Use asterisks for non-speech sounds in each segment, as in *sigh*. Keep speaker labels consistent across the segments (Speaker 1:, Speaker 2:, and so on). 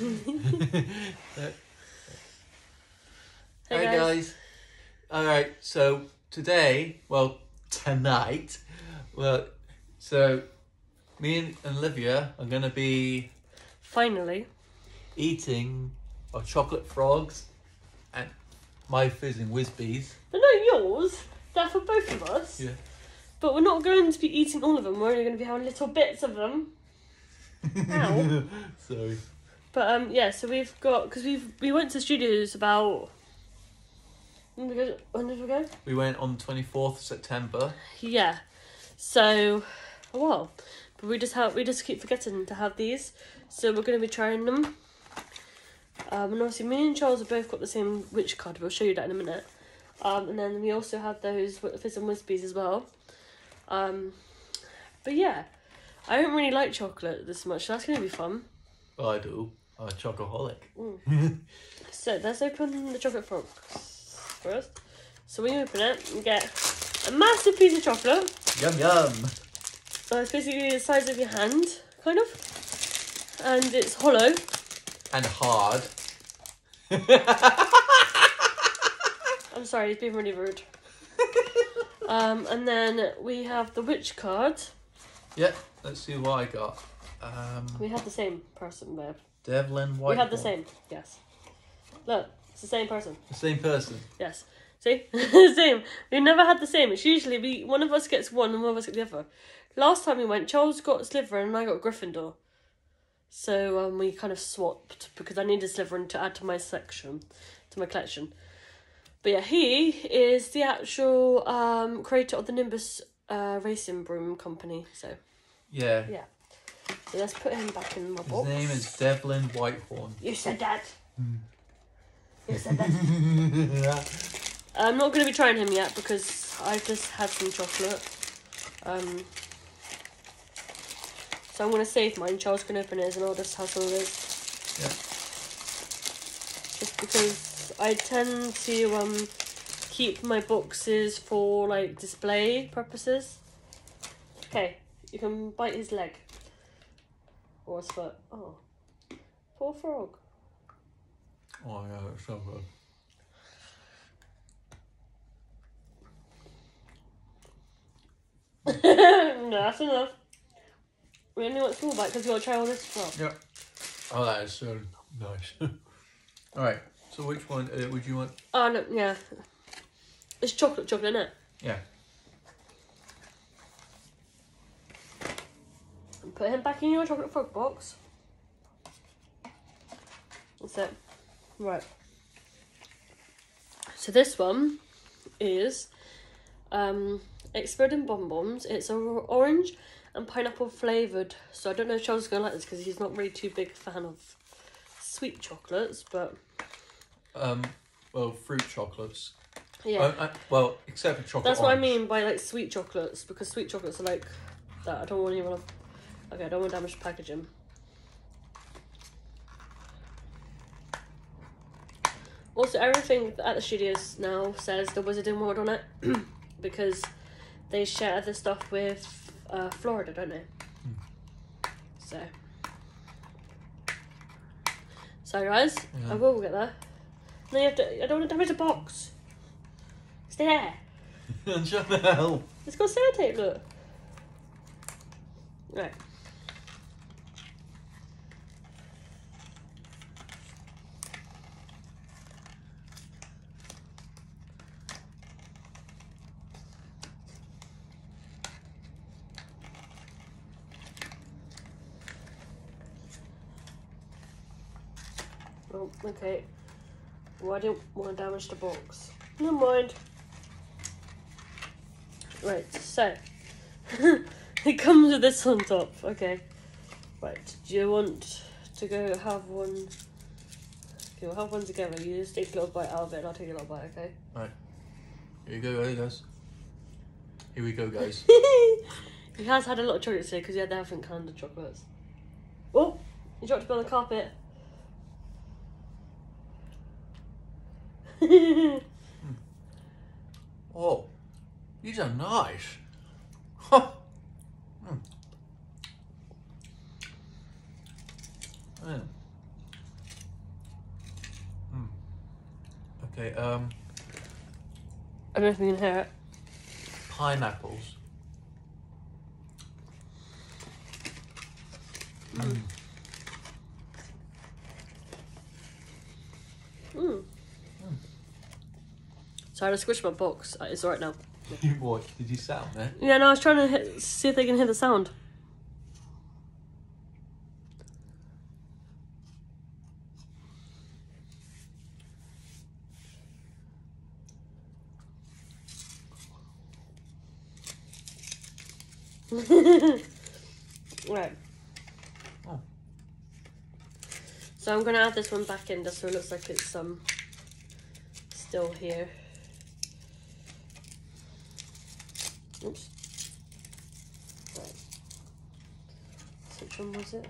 Speaker 1: Hey
Speaker 2: Hi
Speaker 1: guys.
Speaker 2: guys. All right. So today, well, tonight, well, so me and Olivia are gonna be
Speaker 1: Finally.
Speaker 2: eating our chocolate frogs and my fizzing whizzbees.
Speaker 1: They're not yours. They're for both of us.
Speaker 2: Yeah.
Speaker 1: But we're not going to be eating all of them. We're only going to be having little bits of them. *laughs* Ow.
Speaker 2: Sorry.
Speaker 1: But um, yeah. So we've got because we've we went to studios about. When did we go? When did we go?
Speaker 2: We went on twenty fourth September.
Speaker 1: Yeah. So, a while. But we just have we just keep forgetting to have these. So we're going to be trying them. Um, and obviously, me and Charles have both got the same witch card. We'll show you that in a minute. Um, and then we also have those fizz and wispies as well. Um, but yeah, I don't really like chocolate this much. So that's going to be fun.
Speaker 2: I do. A chocoholic.
Speaker 1: So let's open the chocolate frogs first. So when you open it, you get a massive piece of chocolate.
Speaker 2: Yum yum.
Speaker 1: So it's basically the size of your hand, kind of. And it's hollow.
Speaker 2: And hard. *laughs*
Speaker 1: I'm sorry, it's being really rude. *laughs* um, and then we have the witch card.
Speaker 2: Yeah. Let's see what I got. Um,
Speaker 1: We have the same person, babe.
Speaker 2: Devlin White.
Speaker 1: we have the same, yes. Look, it's the same person.
Speaker 2: The same person.
Speaker 1: Yes. See? *laughs* same. We never had the same. It's usually we one of us gets one and one of us gets the other. Last time we went, Charles got Slytherin and I got Gryffindor. So um, we kind of swapped because I needed Slytherin to add to my section, to my collection. But yeah, he is the actual um, creator of the Nimbus uh, Racing Broom Company. So
Speaker 2: Yeah.
Speaker 1: yeah. Let's put him back in my box.
Speaker 2: His name is Devlin Whitehorn.
Speaker 1: You said that. You said that. *laughs* I'm not going to be trying him yet because I've just had some chocolate. Um, so I'm going to save mine. Charles can open his and I'll just have some of his.
Speaker 2: Yeah.
Speaker 1: Just because I tend to um, keep my boxes for like display purposes. Okay, you can bite his leg. Or his. Oh. Poor frog.
Speaker 2: Oh yeah, that's so good.
Speaker 1: no, that's enough. We only want small bite because we got to try all this well.
Speaker 2: Yeah. Oh, that is so nice. *laughs* All right. So which one uh, would you want?
Speaker 1: Oh no, yeah. It's chocolate chocolate, isn't it?
Speaker 2: Yeah.
Speaker 1: Put him back in your chocolate frog box. That's it. Right. So this one is um exploding bonbons. It's orange and pineapple flavored. So I don't know if Charles is gonna like this because he's not really too big a fan of sweet chocolates, but
Speaker 2: Um. Well, fruit chocolates.
Speaker 1: yeah.
Speaker 2: Uh, uh, well, except for chocolate.
Speaker 1: That's what I mean by like sweet chocolates because sweet chocolates are like that. I don't want anyone. Okay, I don't want to damage the packaging. Also, everything at the studios now says the Wizarding World on it *clears throat* because they share the stuff with uh, Florida, don't they? So, so guys,
Speaker 2: Yeah.
Speaker 1: I will get there. No, you have to. I don't want to damage the box. Stay there. *laughs*
Speaker 2: Chanel.
Speaker 1: It's got sellotape, look. Right. Oh, okay. Well, I didn't want to damage the box. Never mind. Right, so *laughs* it comes with this on top. Okay. Right, do you want to go have one? Okay, we'll have one together. You just take a little bite out of it, and I'll take a little bite. Okay. Right.
Speaker 2: Here you go, guys. Here we go, guys. *laughs*
Speaker 1: he has had a lot of chocolates here because he had the different kind of chocolates. Oh, he dropped it on the carpet. *laughs*
Speaker 2: oh, these are nice. Huh. Mm. Mm. Okay, um.
Speaker 1: I don't think you can hear it.
Speaker 2: Pineapples. Mm.
Speaker 1: So I had to squish my box. Uh, It's alright now. *laughs*
Speaker 2: You what did you sound there?
Speaker 1: Yeah, no, I was trying to hit, see if they can hear the sound. *laughs* right.
Speaker 2: Oh.
Speaker 1: So I'm gonna add this one back in just so it looks like it's um still here. Oops. Right. Which one was it?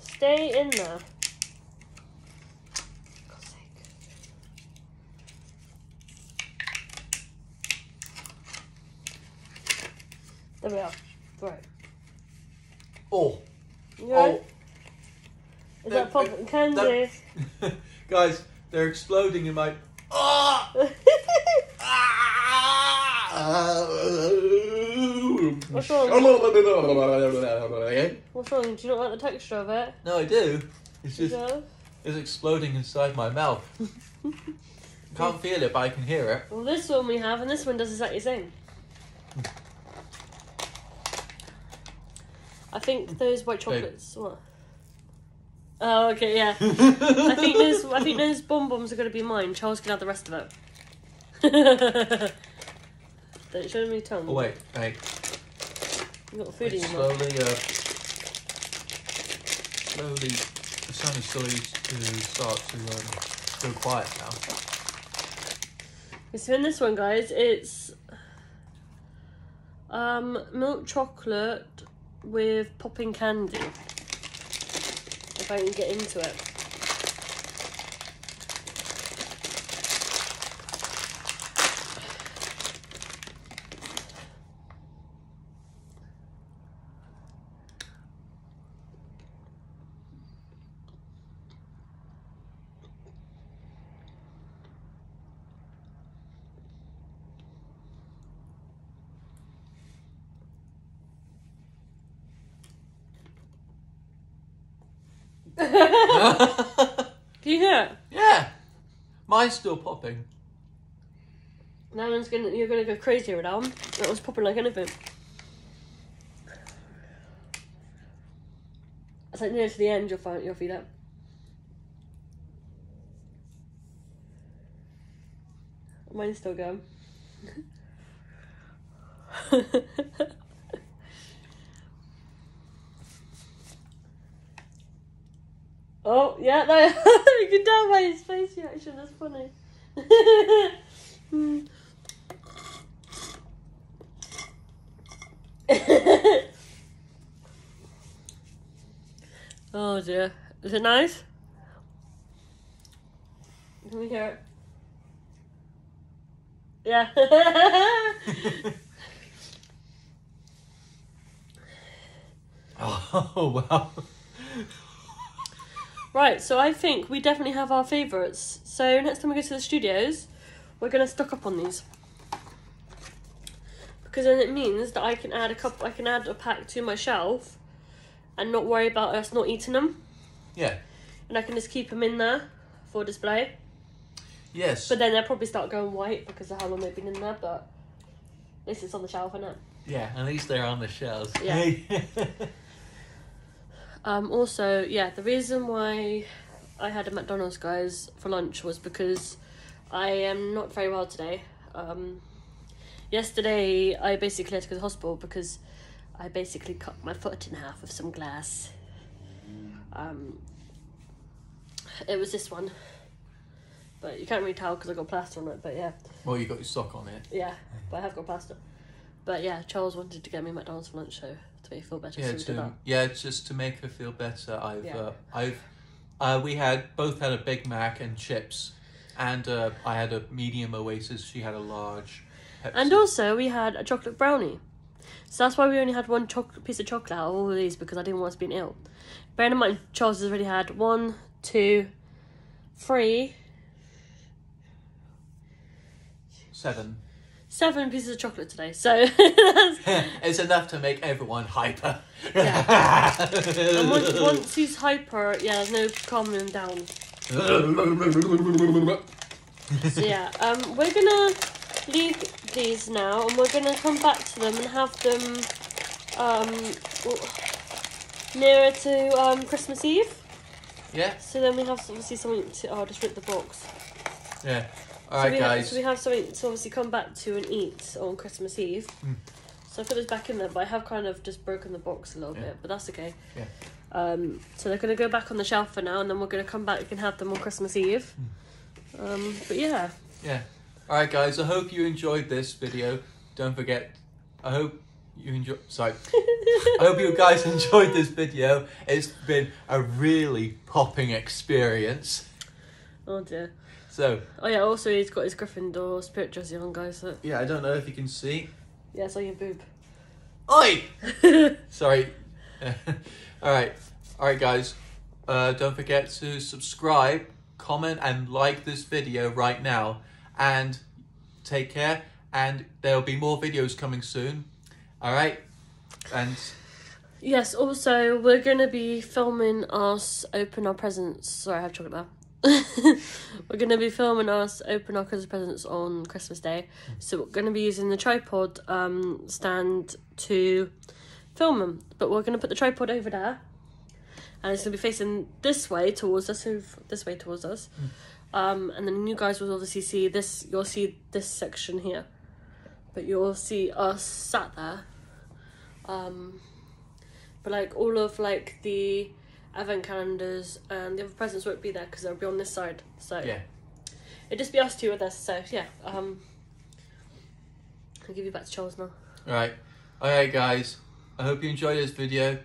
Speaker 1: Stay in there. There we are. Right.
Speaker 2: Oh,
Speaker 1: You alright? Is that popping candy? *laughs*
Speaker 2: guys, they're exploding in my. *laughs* Ah!
Speaker 1: What's
Speaker 2: wrong?
Speaker 1: What's wrong? Do you not like the texture of it?
Speaker 2: No, I do. It's just
Speaker 1: Yeah.
Speaker 2: it's exploding inside my mouth. *laughs* Can't feel it, but I can hear it.
Speaker 1: Well, this one we have, and this one does exactly the same. I think those white chocolates. What? Oh, okay, yeah. I think *laughs* those. I think those bonbons are gonna be mine. Charles can have the rest of it. *laughs* Don't show me your tongue.
Speaker 2: Oh wait, wait.
Speaker 1: You got food in
Speaker 2: It's
Speaker 1: your mouth.
Speaker 2: slowly, uh, slowly, the sun is slowly to start to um, go quiet now.
Speaker 1: So in this one, guys, it's um milk chocolate with popping candy. If I can get into it. *laughs* Can you hear it?
Speaker 2: yeah, mine's still popping.
Speaker 1: That one's gonna you're gonna go crazy with that one. That was popping like anything. It's like near to the end you'll find you'll feel it. Mine's still going. *laughs* oh yeah, *laughs* you can tell by his face reaction. That's funny. *laughs* Oh dear. Is it nice? Can we hear it? Yeah. *laughs*
Speaker 2: oh wow.
Speaker 1: Right, so I think we definitely have our favourites. So next time we go to the studios, we're gonna stock up on these. Because then it means that I can add a couple I can add a pack to my shelf and not worry about us not eating them.
Speaker 2: Yeah.
Speaker 1: And I can just keep them in there for display.
Speaker 2: Yes.
Speaker 1: But then they'll probably start going white because of how long they've been in there, but at least it's on the shelf, isn't it?
Speaker 2: yeah. At least they're on the shelves.
Speaker 1: Yeah. *laughs* Um, also, yeah, the reason why I had a McDonald's, guys, for lunch was because I am not very well today. Um, yesterday, I basically had to go to the hospital because I basically cut my foot in half with some glass. Um, it was this one. But you can't really tell because I got plaster on it, but yeah.
Speaker 2: well, you got your sock on it.
Speaker 1: Yeah, but I have got plaster. But yeah, Charles wanted to get me McDonald's for lunch, so to make me feel better,
Speaker 2: Yeah,
Speaker 1: so
Speaker 2: to
Speaker 1: that.
Speaker 2: yeah, just to make her feel better. I've
Speaker 1: Yeah.
Speaker 2: uh, I've uh, we had both had a Big Mac and chips, and uh, I had a medium Oasis. She had a large Pepsi.
Speaker 1: And also, we had a chocolate brownie. So that's why we only had one piece of chocolate out of all of these because I didn't want us being ill. Bearing in mind, Charles has already had one, two, three,
Speaker 2: Seven.
Speaker 1: Seven pieces of chocolate today. So *laughs*
Speaker 2: it's enough to make everyone hyper. yeah.
Speaker 1: and once, *laughs* once he's hyper, yeah, there's no calming him down. So yeah, um, we're gonna leave these now, and we're gonna come back to them and have them um nearer to um Christmas Eve.
Speaker 2: yeah,
Speaker 1: So then we have obviously something to. Oh, I'll just rip the box.
Speaker 2: yeah.
Speaker 1: So
Speaker 2: Alright,
Speaker 1: we Have,
Speaker 2: guys.
Speaker 1: so we have something to obviously come back to and eat on Christmas Eve.
Speaker 2: Mm.
Speaker 1: So I put this back in there, but I have kind of just broken the box a little
Speaker 2: Yeah.
Speaker 1: bit, but that's okay.
Speaker 2: Yeah.
Speaker 1: Um, so they're gonna go back on the shelf for now, and then we're gonna come back and have them on Christmas Eve.
Speaker 2: Hmm.
Speaker 1: Um, but yeah,
Speaker 2: Yeah. Alright, guys. I hope you enjoyed this video. Don't forget. I hope you enjoy. Sorry. I hope you guys *laughs* enjoyed this video. It's been a really popping experience.
Speaker 1: oh dear.
Speaker 2: So
Speaker 1: Oh yeah. Also, he's got his Gryffindor spirit jersey on, guys. So,
Speaker 2: yeah, I don't know if you can see.
Speaker 1: yeah, it's on your boob.
Speaker 2: Oi! *laughs* Sorry. *laughs* Alright. Alright, guys. Uh, don't forget to subscribe, comment, and like this video right now. And take care. And there'll be more videos coming soon. Alright? And
Speaker 1: Yes, also, we're going to be filming us open our presents. Sorry, I have chocolate now. *laughs* we're going to be filming us open our Christmas presents on Christmas Day. So we're going to be using the tripod um, stand to film them. But we're going to put the tripod over there. And it's going to be facing this way towards us, this way towards us. Um, and then you guys will obviously see this, you'll see this section here. But you'll see us sat there. Um, but like all of like the advent calendars and the other presents won't be there because they'll be on this side. So
Speaker 2: yeah.
Speaker 1: it'd just be us two with us. So yeah, um, I'll give you back to Charles now.
Speaker 2: Alright. Alright, guys. I hope you enjoyed this video.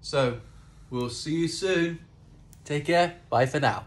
Speaker 2: So, we'll see you soon. Take care. Bye for now.